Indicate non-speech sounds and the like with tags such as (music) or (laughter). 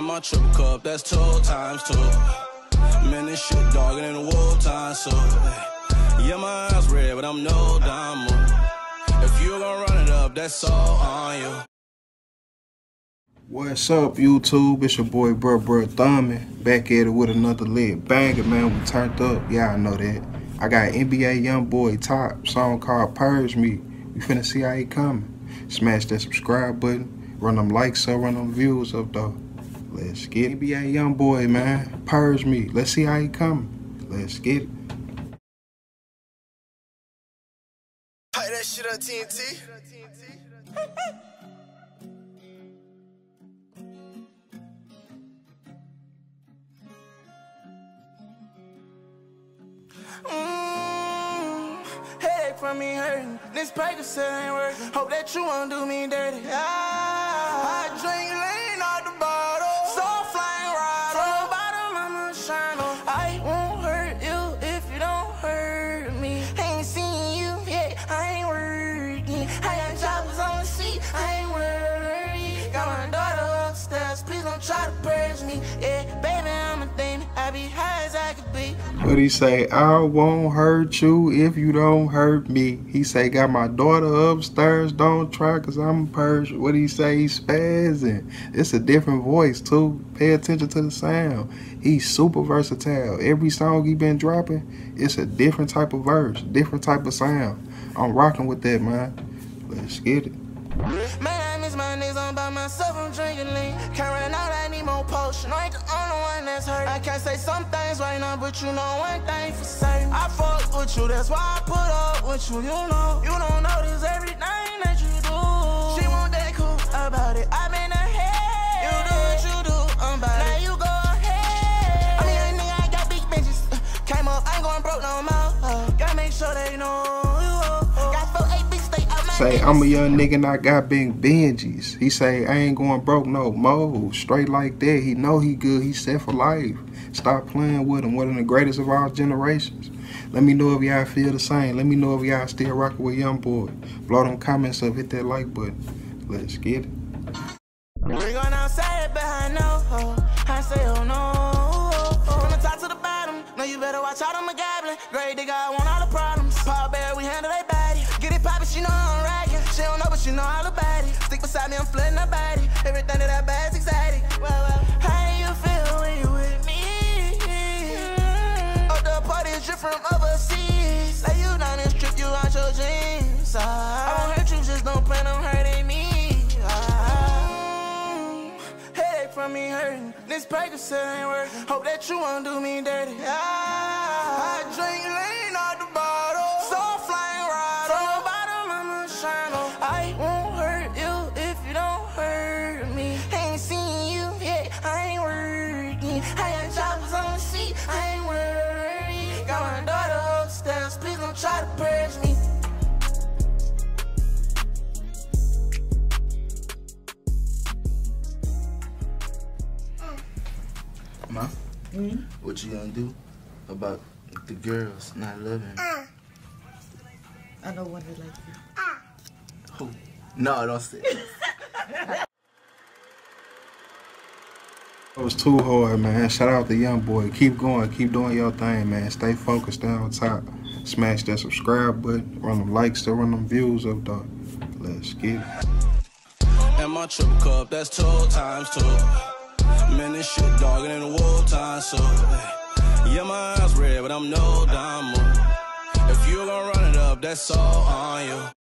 And my triple cup, that's two times two. Man, this shit dogging in the war time, so. Yeah, my eyes red, but I'm no dumb. If you gonna run it up, that's all on you. What's up, YouTube? It's your boy, Brahbra ThumIn. Back at it with another lit banger, man. We turned up. Yeah, I know that. I got NBA YoungBoy top song called Purge Me. You finna see how he coming. Smash that subscribe button. Run them likes up, run them views up, though. Let's get it. NBA YoungBoy, man. Purge Me. Let's see how he coming. Let's get it. Pipe that shit up, TNT. Mm, headache from me hurting. This paper still ain't working. Hope that you won't do me dirty. Ah, I drink lean What he say? I won't hurt you if you don't hurt me. He say, got my daughter upstairs. Don't try, cause I'm purged. What he say? He's spazzing. It's a different voice too. Pay attention to the sound. He's super versatile. Every song he been dropping, it's a different type of verse, different type of sound. I'm rocking with that, man. Let's get it. Man, My niggas on by myself, I'm drinking lean. Run out, I need more potion. I ain't the only one that's hurt. I can't say some things right now, but you know one thing for certain. I fuck with you, that's why I put up with you. You know, you don't notice everything Say. I'm a young nigga and I got big Benjis. He say, I ain't going broke no more. Straight like that. He know he good. He set for life. Stop playing with him. One of the greatest of our generations. Let me know if y'all feel the same. Let me know if y'all still rocking with Young Boy. Blow them comments up. Hit that like button. Let's get it. We going outside, I know. oh, I say, oh no. From the top to the bottom, no, you better watch out, I'm a goblin. Great digga, I want all the problems. She know, all about it. Stick beside me, I'm flooding her body. Everything that I bad's exciting. Well, well, how you feel when you with me? Up the party, drip from overseas. Lay you down and strip you out your jeans. I won't hurt you, just don't plan on hurting me. Ah, Headache from me hurting. This still ain't working. Hope that you won't do me dirty. Ah, I drink lean out the bottle. So flying right from the bottom, I'ma shine Ma, what you gonna do about the girls not loving me? I don't want it like you. Who? No, don't say it. (laughs) That was too hard, man. Shout out to Young Boy. Keep going. Keep doing your thing, man. Stay focused down top. Smash that subscribe button. Run them likes to run them views up, dog. Let's get it. And my triple cup, that's two times two. Man, this shit dogging in the war time, so. Yeah, my eyes red, but I'm no dumb. If you gonna run it up, that's all on you.